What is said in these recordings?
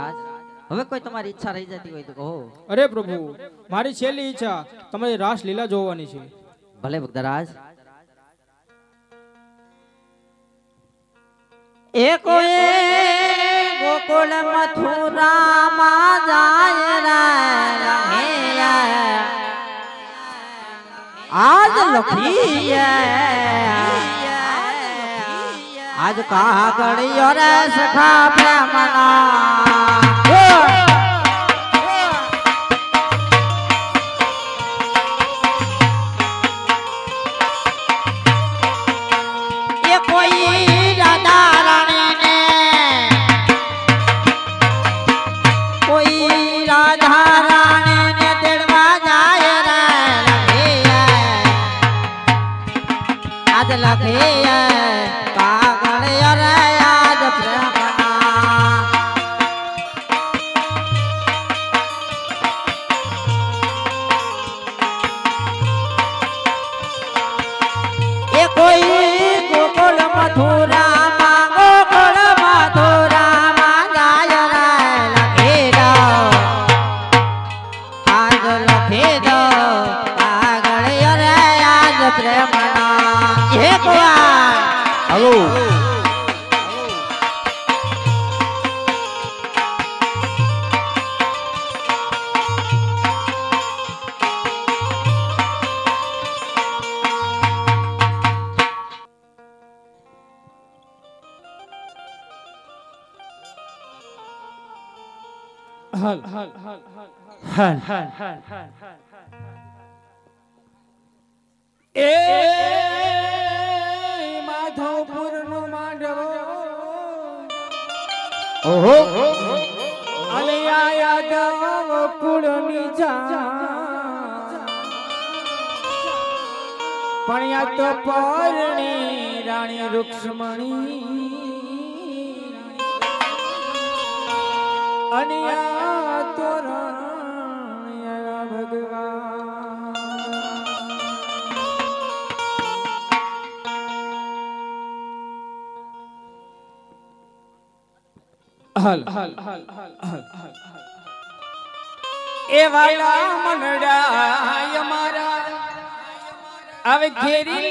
રાજ હવે કોઈ તમારી ઈચ્છા રહી જતી હોય તો કહો. અરે પ્રભુ મારી છેલ્લી ઈચ્છા તમારી રાસલીલા જોવાની છે. ભલે ભક્તરાજ. એકો એ ગોકુલ મથુરા માં જાય આજ લખી આજ કાગળિયો રે સખા પ્રેમના. Four. ઓહો. અલયા યાદવ કુળની જા પણ યા તો પરણી રાણી રૂક્ષ્મણી. અનિયા તો ભગવાન. હાલ. એ વાલા મનડા અમારા હવે ઘેરી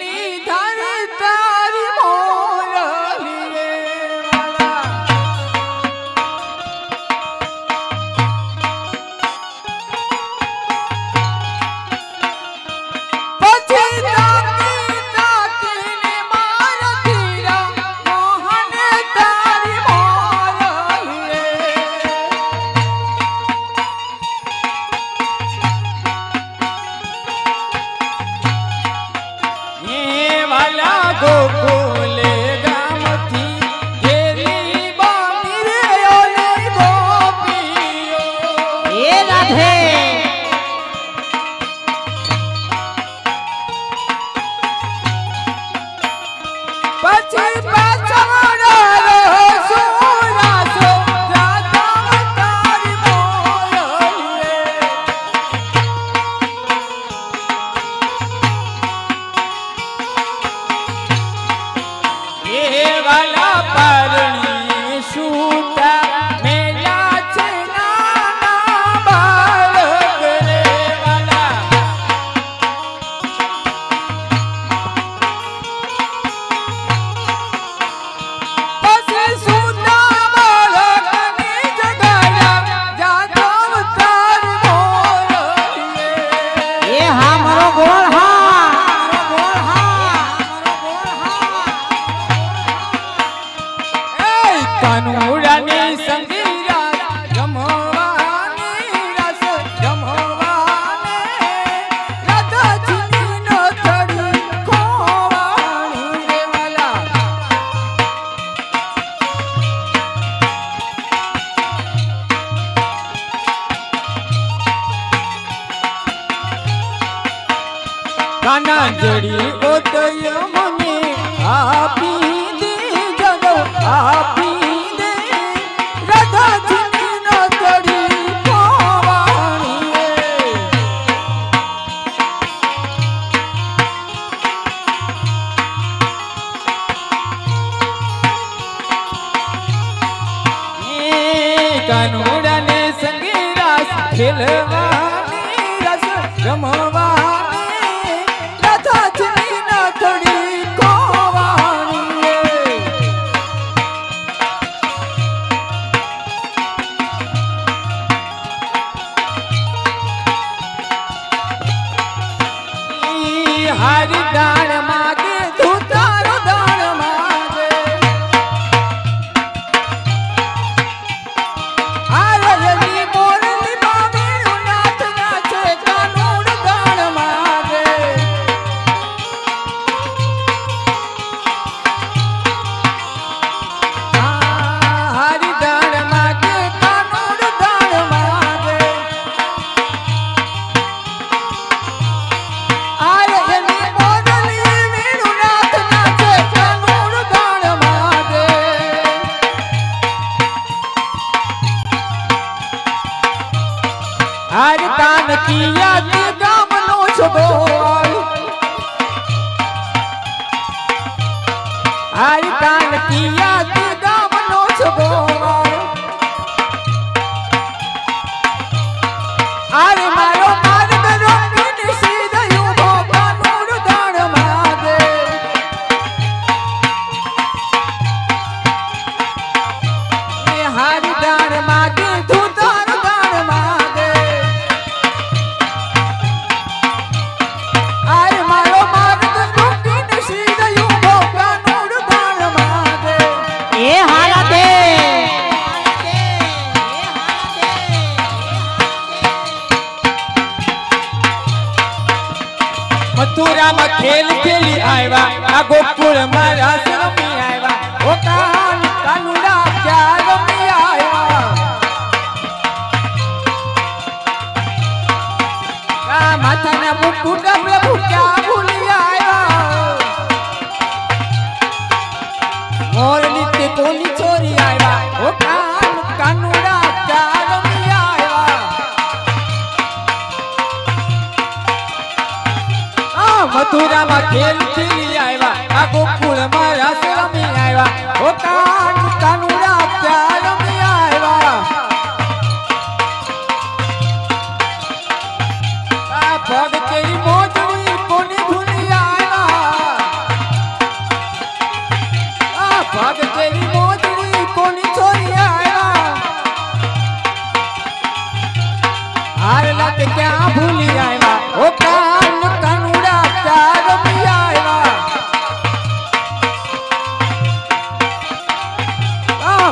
કાનુડા ને સંગીરાસ ખેલવાની રસ રમવા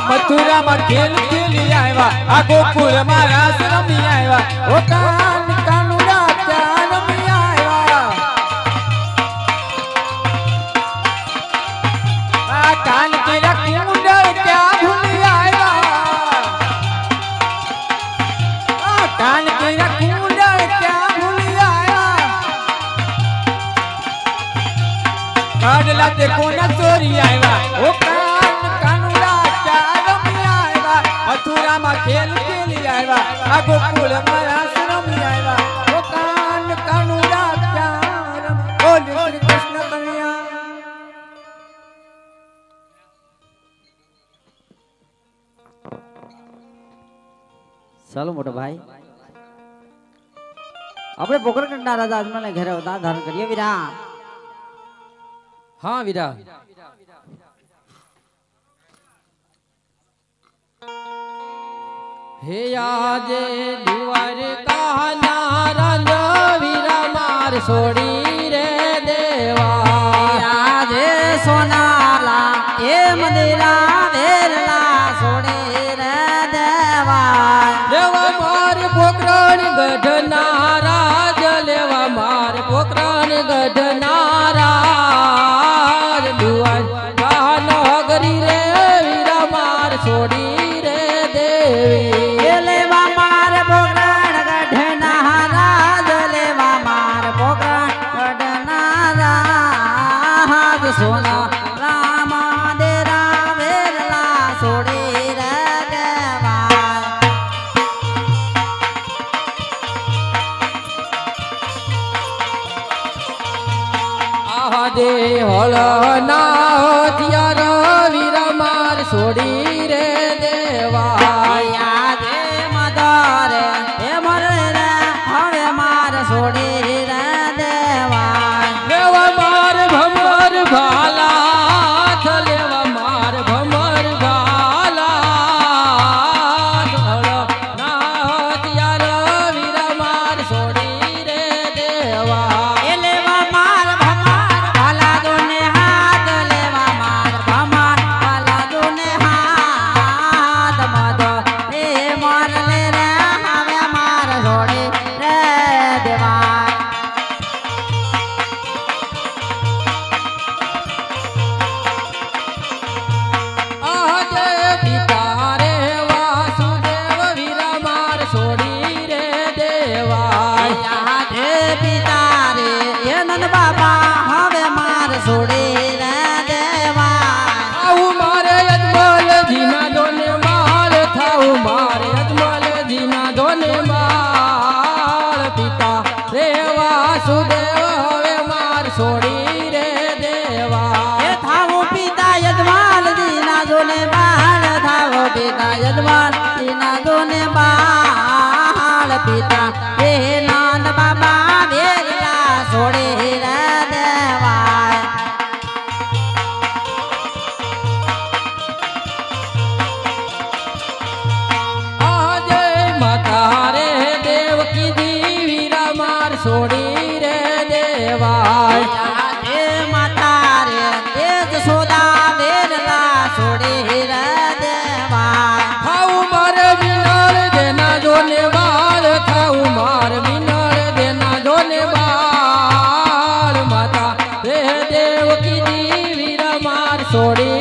મથુરામાં ખેલ ખેલી આવ્યા આ ગોકુળમાં રાસ રમી આવ્યા ઓ કાન કાનુ રાજા રમી આવ્યા આ કાન ચોરી આવ્યા ખેલ ખેલી આવ્યા. આ ગોકુલ મારા શ્રમી આવ્યા. ઓ કાન કાનું રાખ્યા બોલ શ્રી ચાલો મોટો ભાઈ. આપણે પોકરકંડા રાજા આજમાને ઘરે અવતાર ધારણ કરીએ વીરા. હા વીરા. હે આજે દિવાર કાના રંગ વીરા માર છોડી માર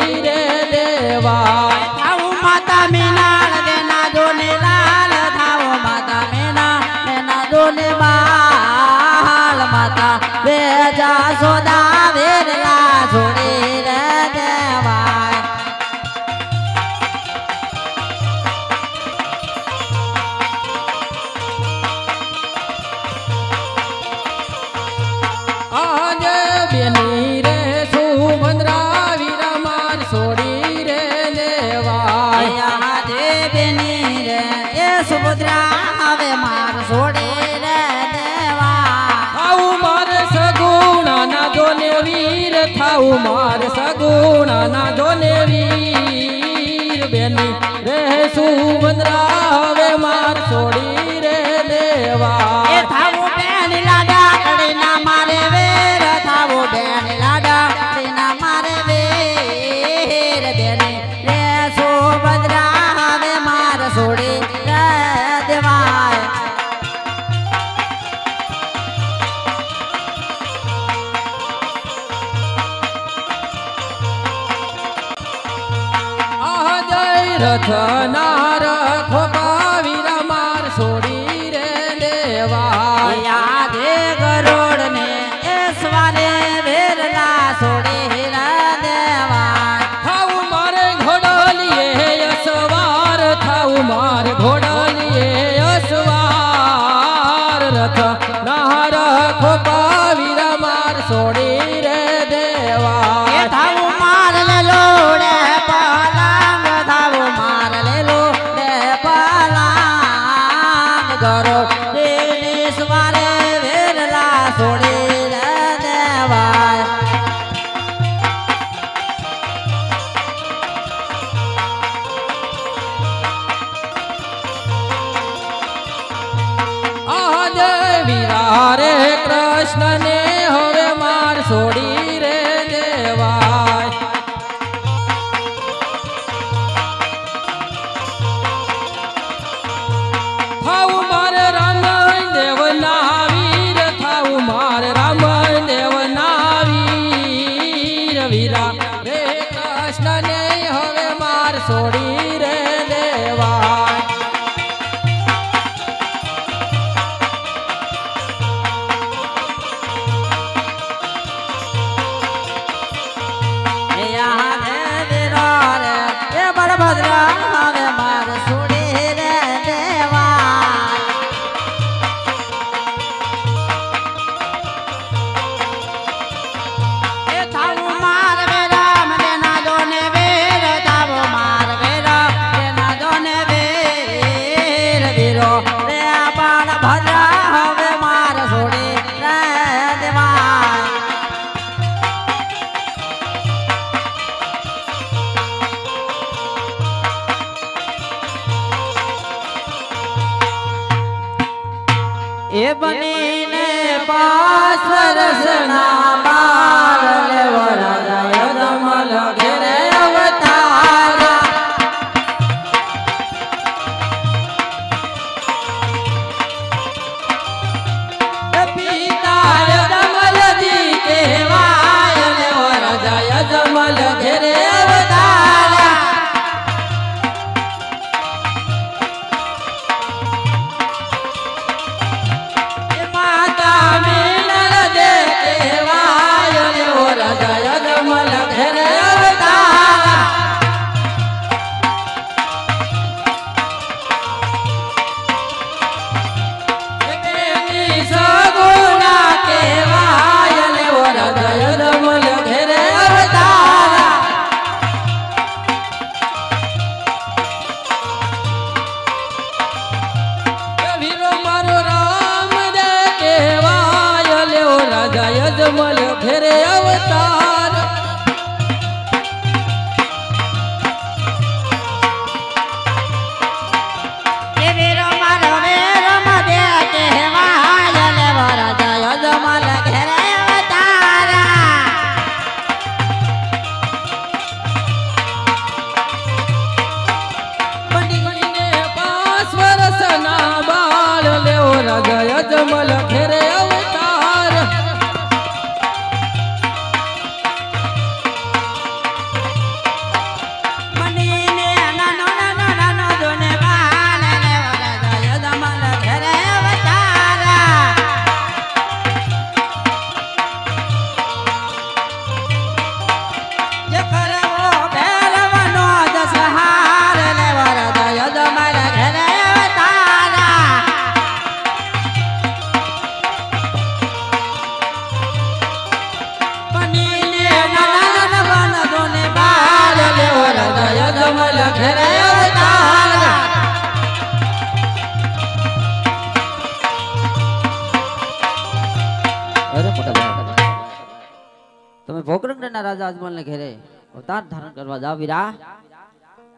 કરવા જાવ વીરા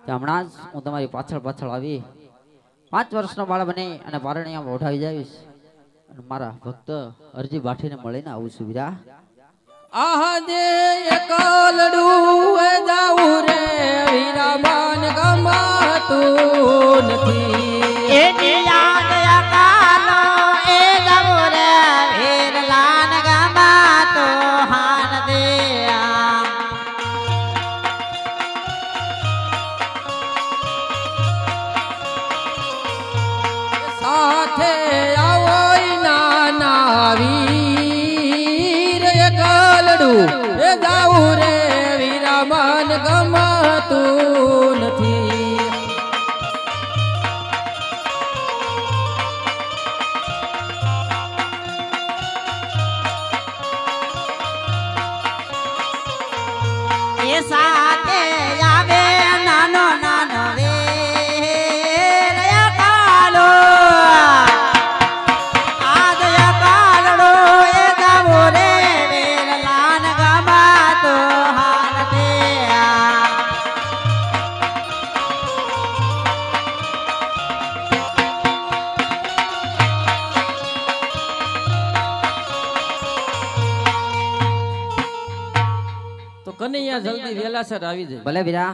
કે હમણાં જ હું તમારી પાછળ પાછળ આવી. પાંચ વર્ષનો બાળ બની અને પારણિયામાં ઉઠાવી જાવીશ. અને મારા ભક્ત અરજી બાઠીને મળીને આવું છું વીરા. આહા દે એકલડું એ જાવું રે ગમાતું નથી. ဆက်တာပြီစေ भले बिरा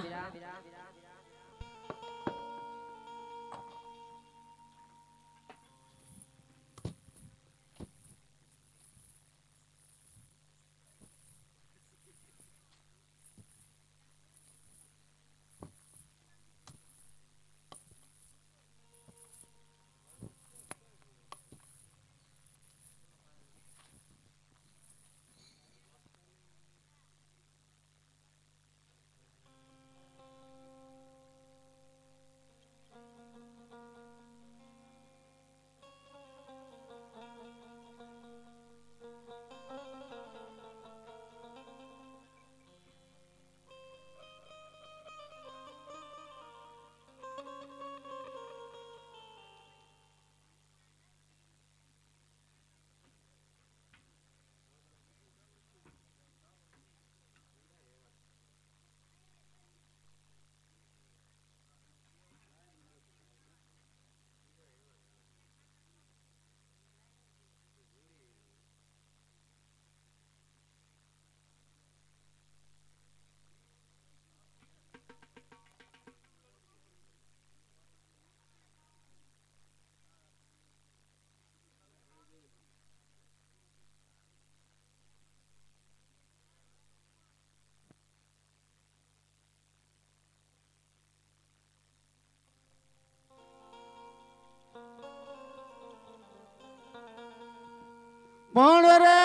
પણ રે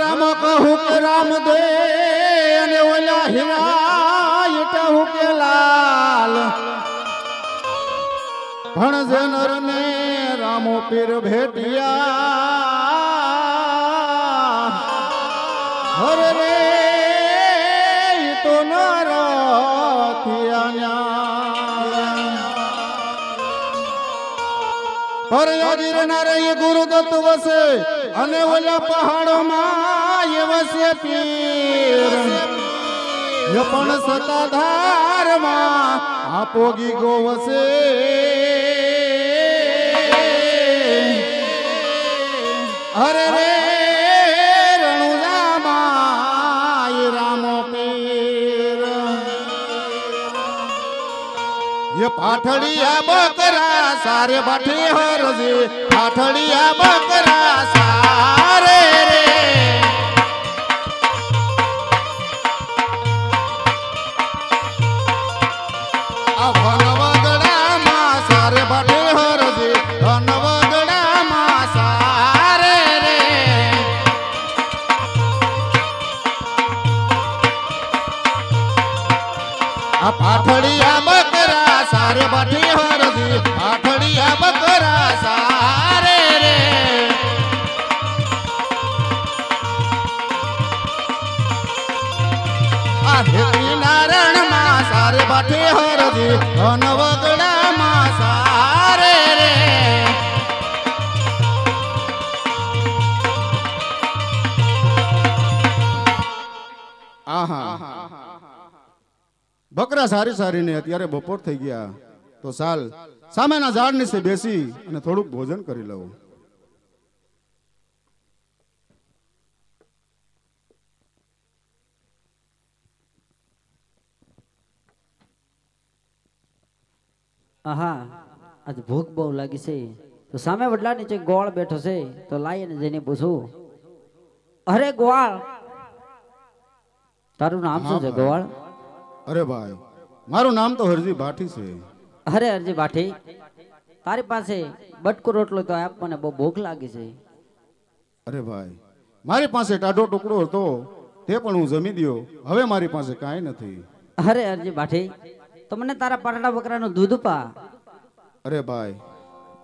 રામ કહું કે રામ દે અને ઓલા હીરા કહું કે લાલ. ભણ જનર ને રામો પીર ભેટિયા, હર પરયા ગિરનાર એ ગુરુદત્ત વસે અને ઓલા પહાડોમાં વસે પીર. એ પણ સતાધારમાં આપોગી ગીગો વસે. અરે રે ये पाठड़िया बकरा सारे बाठी हरजी पाठड़िया बकरा सारे रे આ બકરા સારી સારી ને અત્યારે બપોર થઈ ગયા. તો સાલ સામેના ઝાડ નીચે બેસી અને થોડુંક ભોજન કરી લઉં. આહા આજ ભૂખ બહુ લાગી છે. તો સામે વડલા નીચે ગોળ બેઠો છે તો લાઈને જઈને પૂછું અરે ગોવાળ તારું નામ શું છે ગોળ ગોવાળ? અરે ભાઈ મારું નામ તો હરજી ભાટી છે. અરે અરજી બાઠી તારી પાસે બટકો રોટલો તો આપવાને બહુ ભૂખ લાગી છે. અરે ભાઈ મારી પાસે ટાઢો ટુકડો હતો તે પણ હું જમી દ્યો. હવે મારી પાસે કાંઈ નથી. અરે અરજી બાઠી તો મને તારા પાટડા બકરાનું દૂધ પા અરે ભાઈ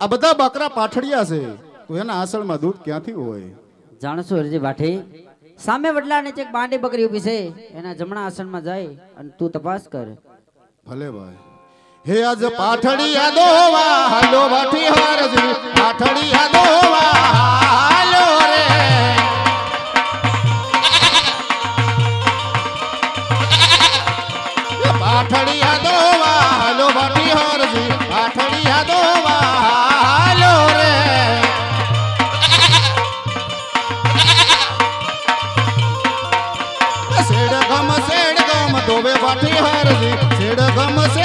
આ બધા બકરા પાઠડિયા છે તો એના આસળમાં દૂધ ક્યાંથી હોય? જાણશો અરજી બાઠી સામે વડલા નીચે એક બાંડી બકરી ઊભી છે એના જમણા આસનમાં જાય અને તું તપાસ કર. ભલે ભાઈ. હે આજ પાઠડી દોવા હાલો બાઠી હારજી પાઠડી દોવા હાલો રે. પાઠડી દોવા હાલો બાઠી હારજી પાઠડી દોવા હાલો રે. સેડ ગમ સેડ ગમ દોવે બાઠી હારજી સેડ ગમ સેડ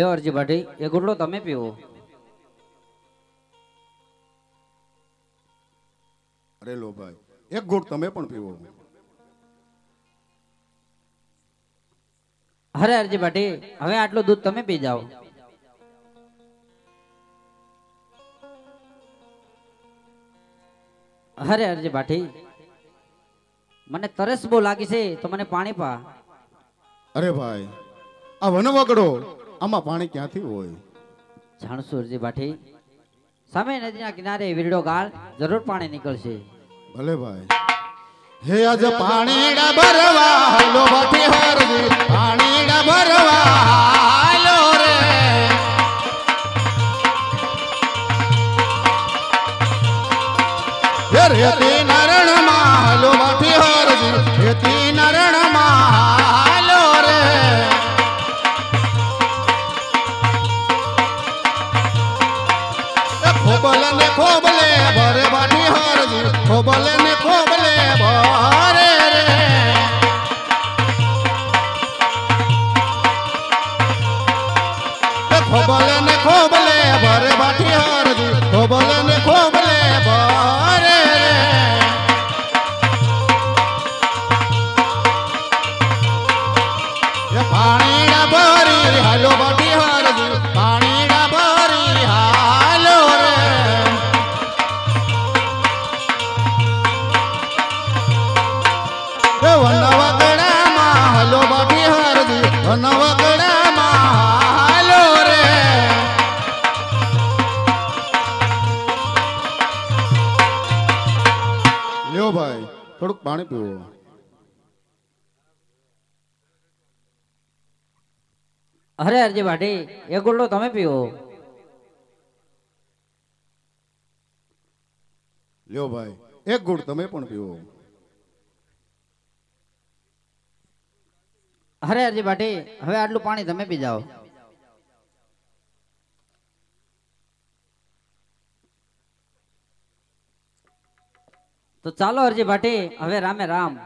લ્યો અરજી એ ગુટલો તમે પીવો. અરે લો ભાઈ એક ઘૂંટ તમે પણ પીવો. અરે અરજી ભાટી હવે આટલું દૂધ તમે પી જાઓ. અરે અરજી ભાટી મને તરસ બહુ લાગી છે તો મને પાણી પા. અરે ભાઈ આ વનવગડો આમાં પાણી ક્યાંથી હોય? જાણશું ભાઠી બાઠી સામે નદીના કિનારે વીરડો ગાળ જરૂર પાણી નીકળશે. ભલે ભાઈ. હે આજ પાણી ભરવા હાલો ભાઠી હરજી પાણી ભરવા હાલો રે રેતી ખોબલે ને થોડુંક અરે અરજી ભાટી એ ગુલ્લો તમે પીવો. લ્યો ભાઈ એક ગુડ તમે પણ પીવો. અરે અરજી ભાટી હવે આટલું પાણી તમે પી જાઓ તો ચાલો અરજી ભાટી હવે રામે રામ.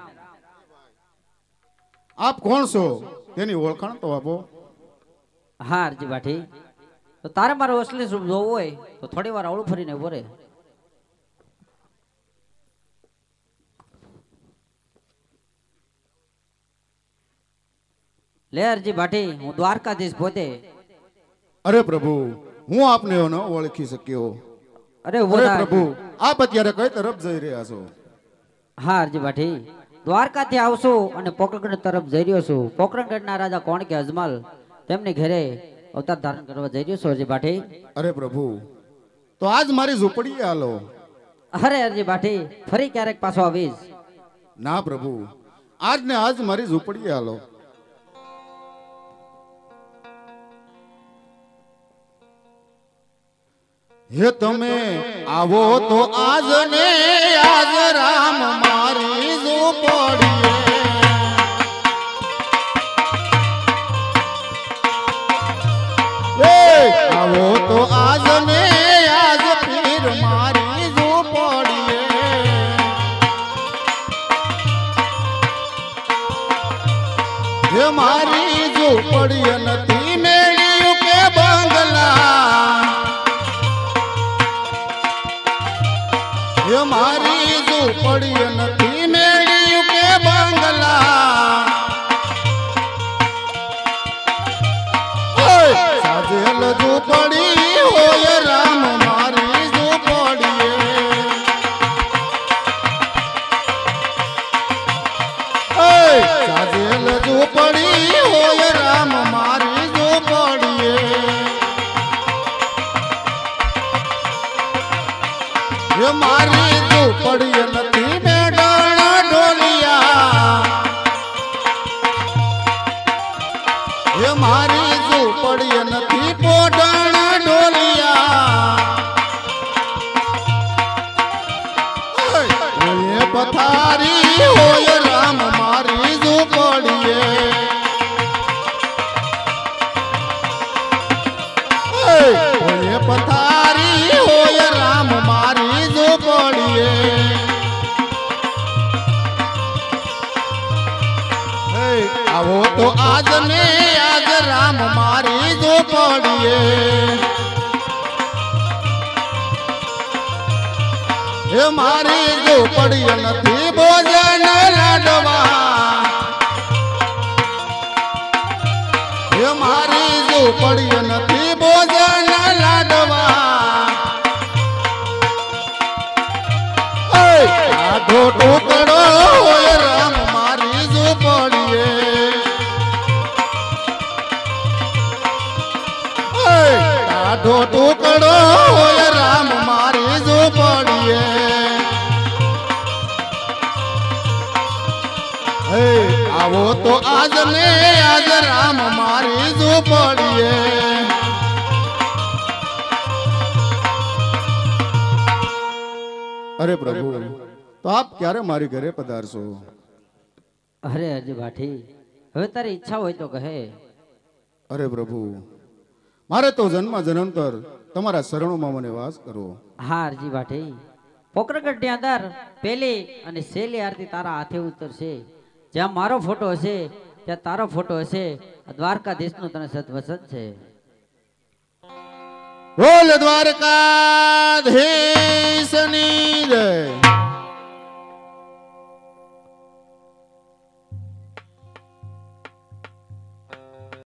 આપ કોણ છો? તેની ઓળખાણ તો આપો. હા અરજી ભાટી. તો તારે મારો અસલી સ્વરૂપ જોવું હોય? તો થોડી વાર અવળું ફરીને ઊભો રહે લે અરજી ભાટી હું દ્વારકાધીશ પોતે. અરે પ્રભુ હું આપને ઓળખી શક્યો. અરે પ્રભુ આપ અત્યારે કઈ તરફ જઈ રહ્યા છો? હા અરજી ભાટી દ્વારકાથી આવશો અને પોકરણગઢ તરફ જઈ રહ્યો છું. પોકરણગઢના રાજા કોણ કે અજમલ? તેમની ઘરે અવતાર ધારણ કરવા જઈ રહ્યો છું અરજી ભાઠી અરે પ્રભુ તો આજ મારી ઝૂંપડી આલો અરે અરજી ભાઠી ફરી ક્યારેક પાછો આવીશ. ના પ્રભુ આજ ને આજ મારી ઝૂંપડી આલો હે તમે આવો તો આજ ને આજ રામ મારી ઝૂંપડીએ. આવો તો ઝૂંપડી મારી ઝૂંપડી નથી ભોજન લાડવા. મારી ઝૂંપડી નથી ભોજન લાડવા. આધો ટુકડો આવો તો આજ ને આજ રામ મારી ઝૂંપડીએ અરે પ્રભુ તો આપ ક્યારે મારી ઘરે પધારશો? અરે અરજી ભાઠી હવે તારી ઈચ્છા હોય તો કહે. અરે પ્રભુ મારે તો જન્મ જન્મતર તમારા શરણોમાં મને વાસ કરો. હા અરજી ભાટી પોકરગઢની અંદર પેલી અને છેલ્લી આરતી તારા હાથે ઉતરશે. જ્યાં મારો ફોટો હશે, ત્યાં તારો ફોટો હશે. દ્વારકાધીશનું તને સદવસન છે. બોલ દ્વારકાધીશની જય.